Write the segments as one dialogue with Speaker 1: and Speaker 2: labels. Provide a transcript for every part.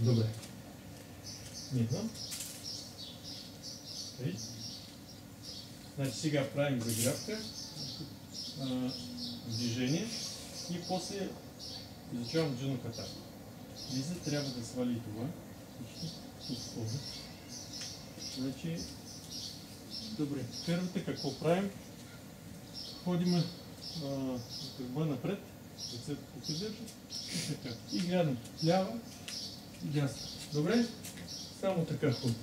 Speaker 1: Добре. Мирно. Тъй. Значи сега правим загрявка, движение и после изучавам джуно ката. Лиза трябва да свали това. Значи, добре, първата какво правим? Ходим а, гърба напред, ръцете държат и така. И гледам лява и дясна. Добре? Само така ходи.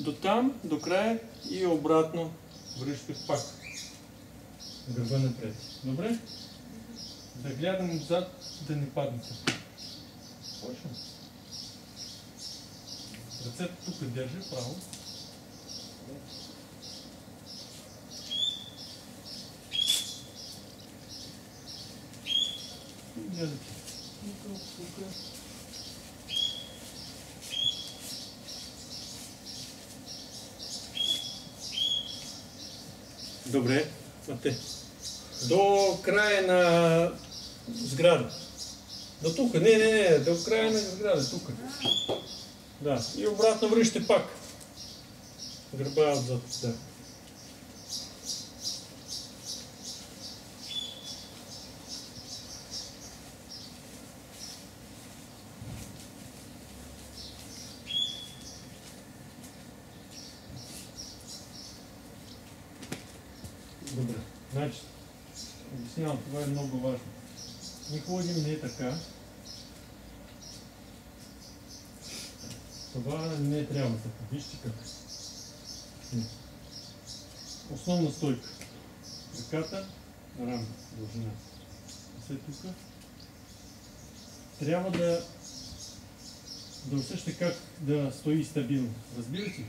Speaker 1: До там, до края и обратно връщате пак. Гърба напред. Добре? Да гледам отзад, да не паднете. Точно. Ръцете тук държа право. И Добре, а. До края на сграда. До тук, не, не, не, до края на сграда, тук. Да, и обратно връщате пак. Гърба отзад, да. Добре. Значи, обяснявам, това е много важно. Не ходим не така. Това не трябва така. Вижте как. Основна стойка. Ръката, рама, дължина. След тук. Трябва да да усещате как да стои стабилно. Разбирате?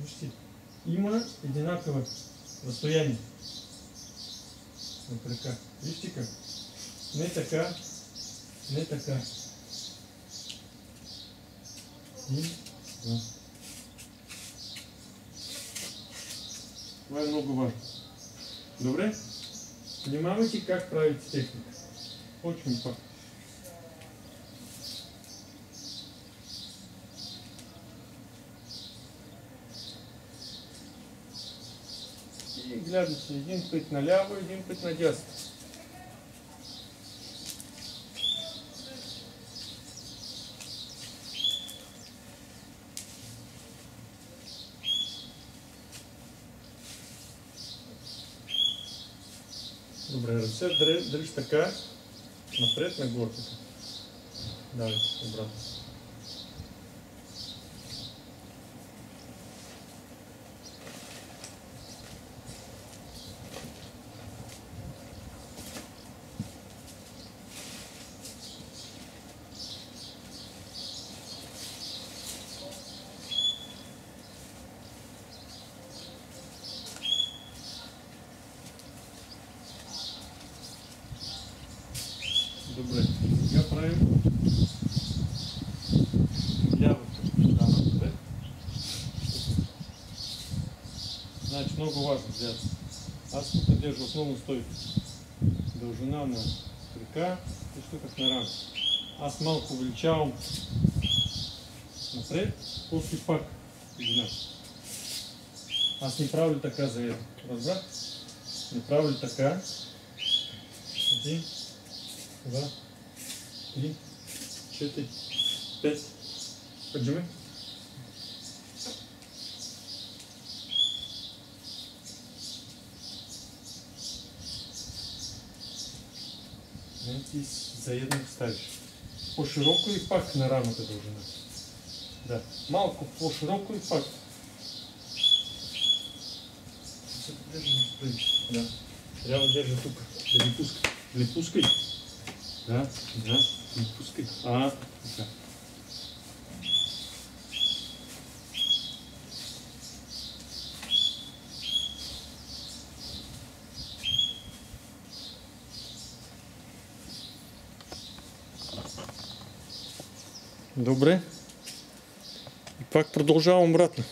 Speaker 1: Вижте, има единакво разстояние от ръка. Вижте как. Не така, не така. И два. Това е много важно. Добре? Внимавайте как правите техника. Почваме пак. И гледате един път наляво, един път надясно. Добре, ръце дръж, дръж така, напред, нагоре така. Давай, обратно. Добре, сега правим лявата рама напред. Значи много важно, дядо. Аз тук държа основно стойка. Дължина на ръка и тук на рама. Аз малко увеличавам напред, после пак една. Аз не правя така за едно. Разбрах? Не правя така. Един, два, три, четири, пет. Поджимай. Ти заедно ставиш. По-широко и пак на рамата дължина. Да. Малко по-широко и пак. Се поддържа на стоиш. Да. Трябва да държа тук. Да ги пускай. Да ги пускай. Да, да. Не пускай. А, така. Добре. И пак продължавам обратно.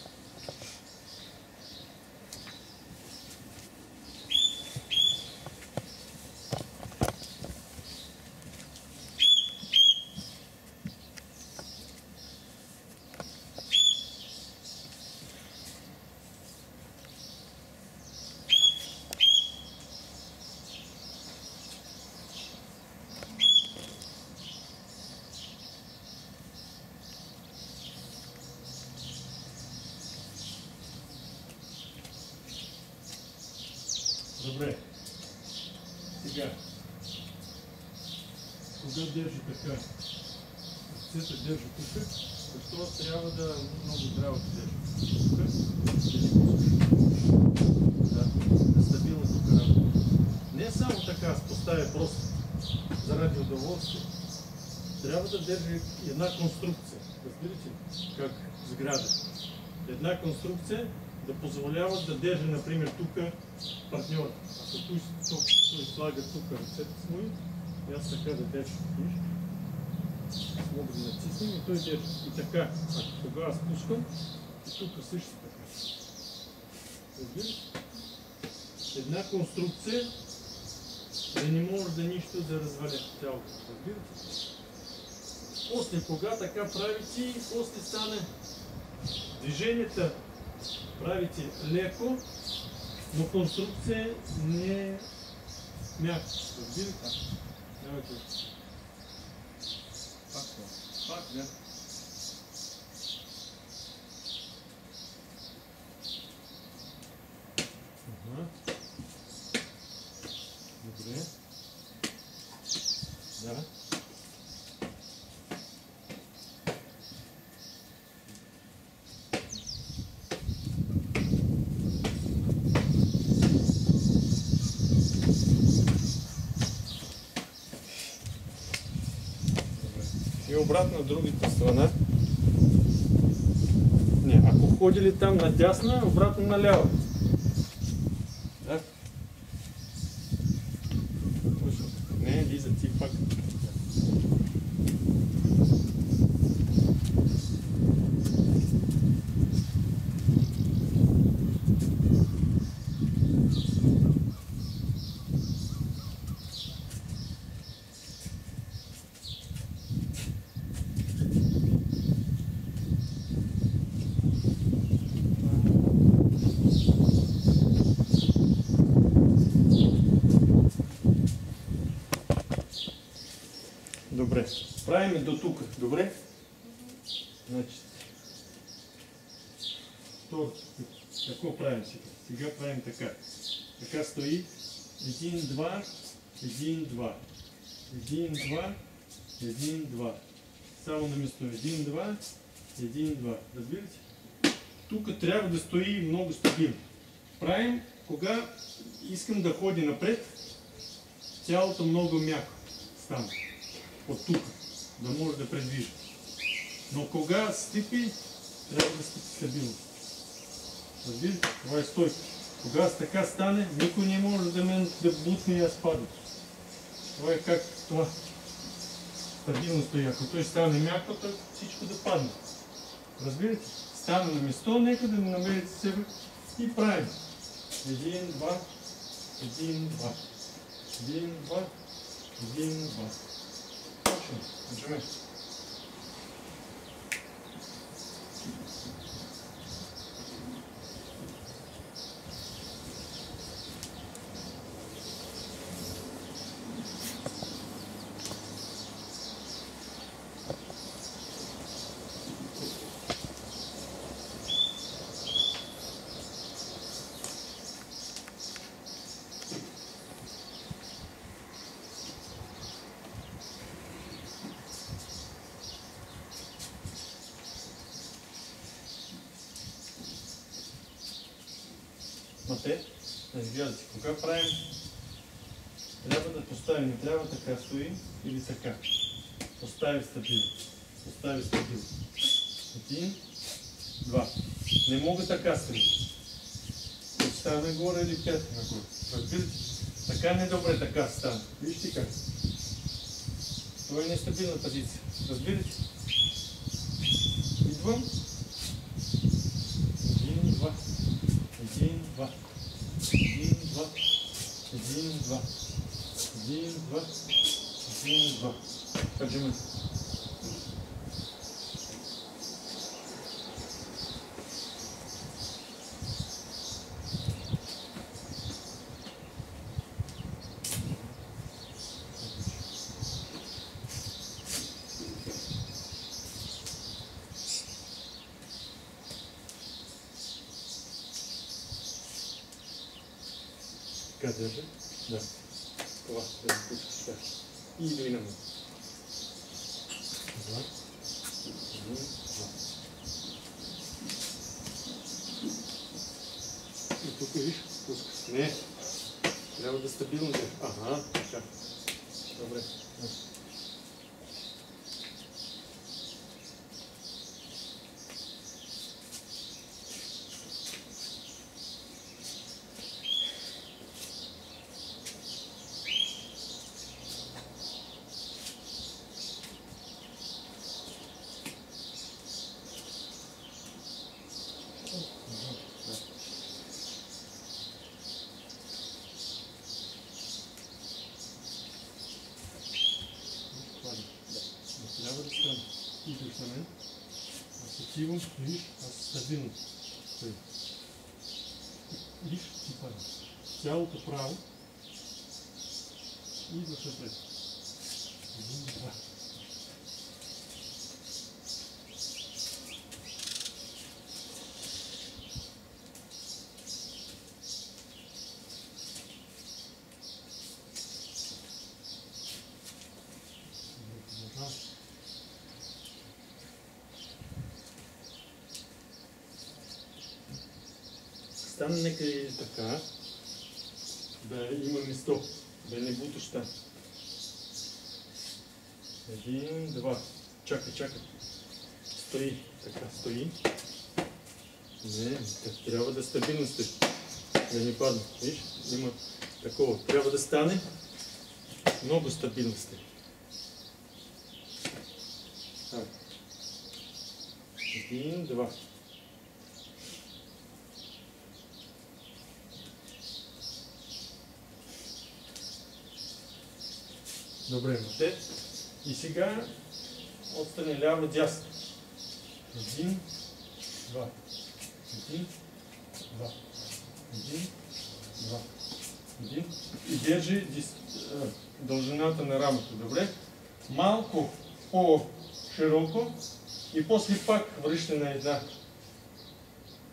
Speaker 1: Сега. Кога държи така? Ръцете държи тук, защо трябва да много здраво да държи. Тук, да, да стабилно тук работа. Не само така поставя просто заради удоволствие. Трябва да държи една конструкция. Разбирате? Как сграда. Една конструкция да позволява да държи, например, тук партньора. Ако той, той слага тук ръцете свои, и аз така да. Виж? Аз мога да натиснем и той държи. И така, ако тогава спускам, и тук също така. Една конструкция да не може да нищо да разваля цялото. Разбирате? После, кога така правите, и после стане движенията правите леко, но конструкция не е мягка. Разбирате? Давайте.
Speaker 2: Пак това.
Speaker 1: Пак, да. Ага. Добре. Да. И обратно другата страна. Не, ако ходили там надясна, обратно наляво. Правиме до тук. Добре? Значи. То, какво правим сега? Сега правим така. Така стои. Един, два, един, два. Един, два, един, два. Само на место. Един, два, един, два. Разбирате? Тук трябва да стои много стабилно. Правим, кога искам да ходи напред, цялото много мяко стане от тук, да може да предвижда. Но кога стипи, трябва да стипи стабилно. Разбирате? Това е стойка. Кога с така стане, никой не може да мен да бутне и аз падам. Това е как това. Стабилно стои. Ако той стане мяко, то всичко да падне. Разбирате? Стана на место, нека да намерите себе и правим. Един, два, един, два. Един, два, един, два. Точно. Нажимай. Мате, значи гледате, кога правим, трябва да поставим, не трябва така стои или така. Постави стабилно. Постави стабилно. Един, два. Не мога така стои. Стана нагоре или пет нагоре. Разбирате? Така не е добре така стана. Вижте как. Това е нестабилна позиция. Разбирате? Идвам. Един, два. Един, два. Един, два. Един, два. Един, два. Един, два. Поджимай. Държи? Да. Това, да запускаш така. И дори на мен. Два. Един, два. И тук виж, пускаш. Не. Трябва да е стабилно да. Ага, така. Добре. Хвали. Да. Но трябва да стане. Идваш на мен. Отивам, виж, аз стабилно. Тъй. Виж, ти падаш. Цялото право. И идваш напред. Един, два. Добре, продължаваш. Стане нека и така, да има место, да не буташ там. Един, два. Чакай, чакай. Стои, така, стои. Не, трябва да стабилно стои. Да не падне. Виж, има такова. Трябва да стане много стабилно стои. Един, два. Добре, мате. И сега отстрани ляво дясно. Един, два. Един, два. Един, два. Един. И держи дис- дължината на рамото. Добре? Малко по-широко и после пак връща на една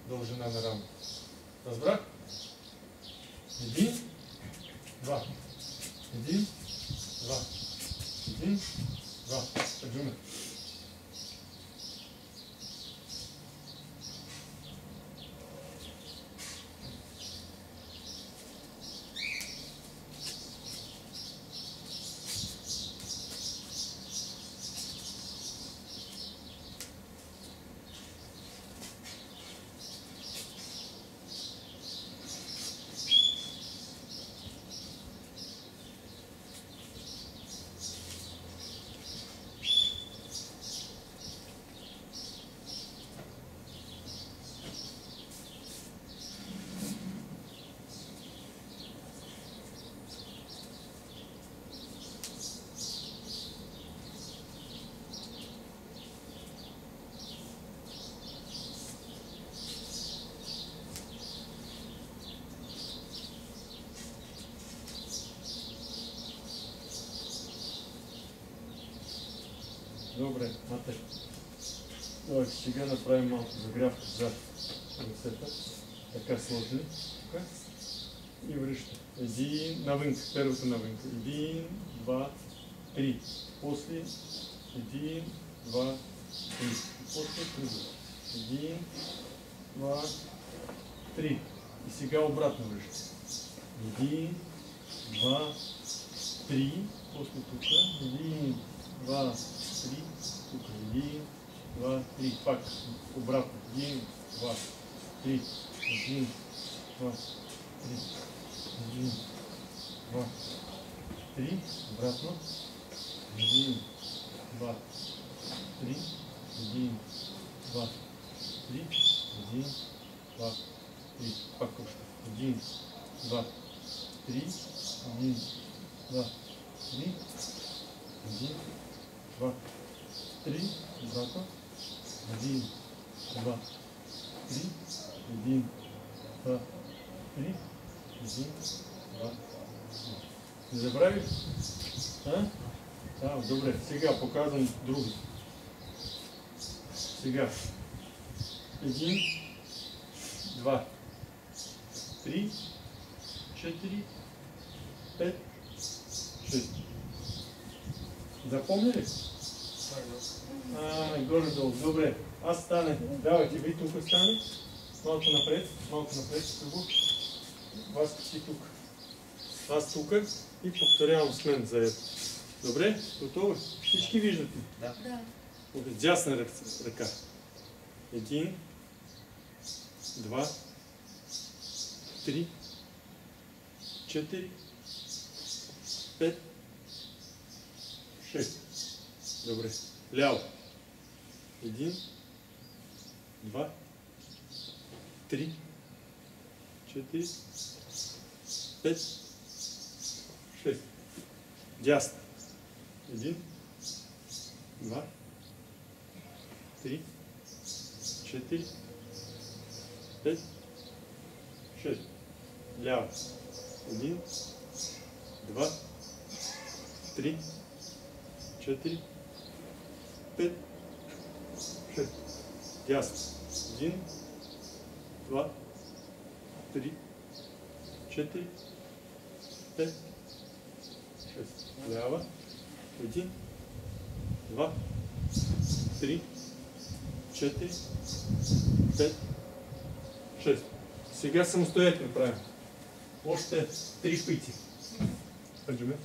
Speaker 1: дължина на рамото. Разбрах? Един, два. Един, два. Един, два. Съжуме. Добре, мате. Давай сега направим малко за ръцете. Така сложи. Така. И връща. Един навънка, първото навънка. Един, два, три. После един, два, три. После три. Един, два, три. И сега обратно връща. Един, два, три. После тук. Един, два, три. Тук. Един, два, три. Пак обратно. Един, два, три. Един, два, три. Един, два, три. Обратно. Един, два, три. Един, два, три. Един, два, три. Пак още. Един, два, три. Един, два, три. Един, два, три. Обратно. Един, два, три. Един, два, три. Един, два, три. Не забрави? А? А, добре. Сега показвам други. Сега. Един, два, три, четири, пет, Шест. Запомни ли? А, горе-долу. Добре. Аз стане. Давайте ви тук стане. Малко напред. Малко напред. Тук. Вас си тук. Аз тук и повторявам с мен заедно. Добре? Готови? Всички виждате?
Speaker 2: Да.
Speaker 1: От дясна рък- ръка. Един, два, три, четири, пет, шест. Добре. Ляво. Един, два, три, четири, пет, шест. Дясна. Един, два, три, четири, пет, шест. Ляво. Един, два, три, четири, пет, шест. Дясно. Един, два, три, четири, пет, шест. Лява. Един, два, три, четири, пет, шест. Сега самостоятелно правим. Още три пъти. Хаджуме.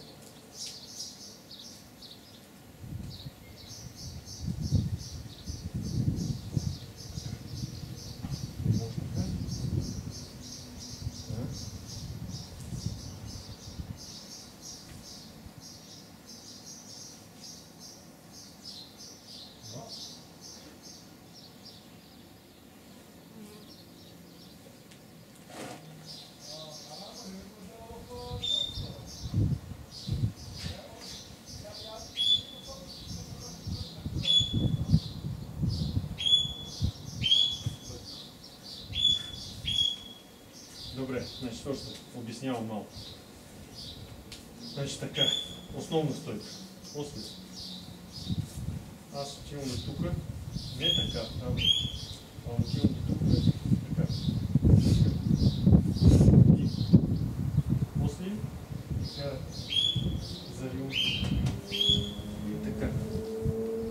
Speaker 1: Добре, значи още обяснявам малко. Значи така, основна стойка. После. Аз отивам тук, не така, а, а отивам до тук, така. После така завивам и така.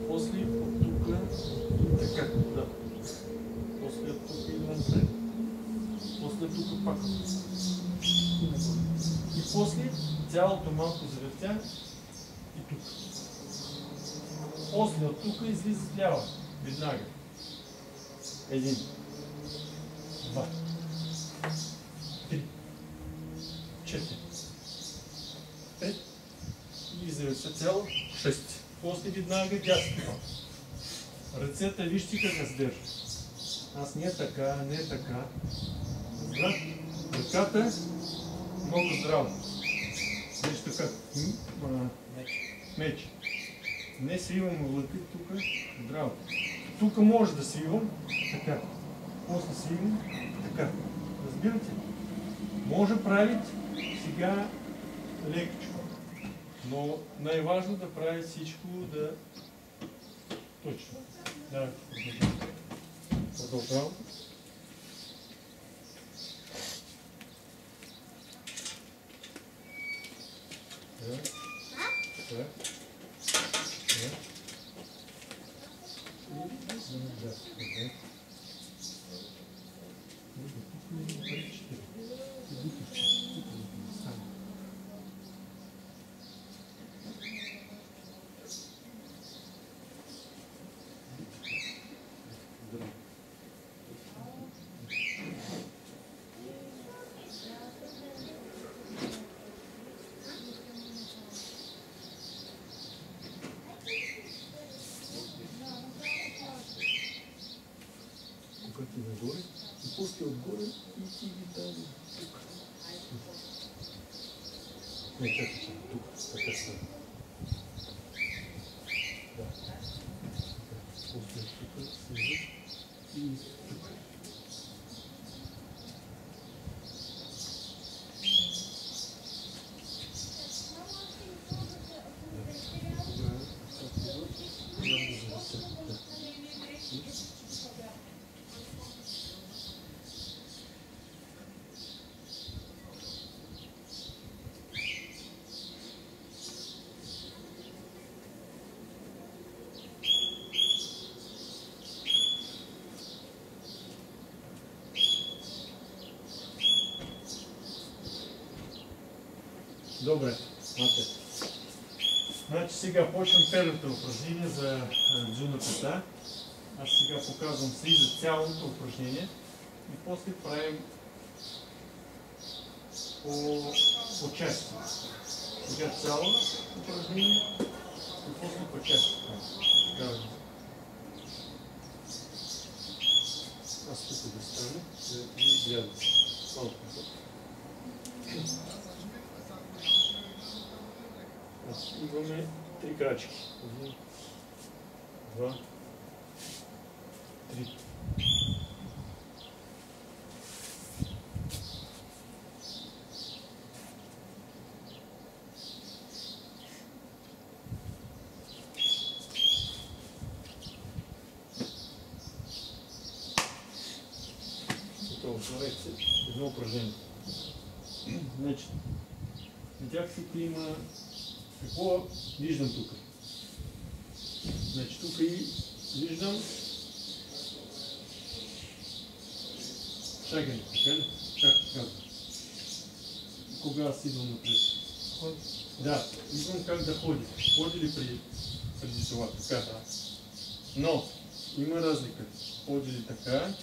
Speaker 1: После от тук, така, да. После от тук идвам напред. После тук пак. И после цялото малко завъртя и тук. После от тук излиза ляво. Веднага. Един. Два. Три. Четири. Пет. И завърша цяло. Шест. После веднага дясно. Ръцете вижте как аз държа. Аз не така, не така. Да? Ръката много здраво. Виж така. м, а, Меч. Не свивам лъка тук. Здраво. Тук може да свивам. Така. После свивам. Така. Разбирате? Може правите сега лекичко. Но най-важно да прави всичко да... Точно. Да, продължавам. Да. Да. Да. И да, добре. Ну, да, тук е добре, четири. И тук е четири. Тук е да стане. Да. Тук ти нагоре и после отгоре и ти ги тази тук. Не, чакай, чакай, Добре. Мате. Значи сега почвам първото упражнение за дзюна. Аз сега показвам слиза цялото упражнение и после правим по, по части. Сега цяло упражнение и после по. Така. Аз тук да стане, да ви гледате. Малко. Имаме три крачки. Един, два, три. Готово. Правете едно упражнение. Значи, видях тук има... Какво виждам тук? Значи тук и виждам шагане, така ли? Как казвам? Кога аз идвам напред? Да, идвам как да ходи. Ходи ли при, преди това? Така. Но, има разлика. Ходи ли така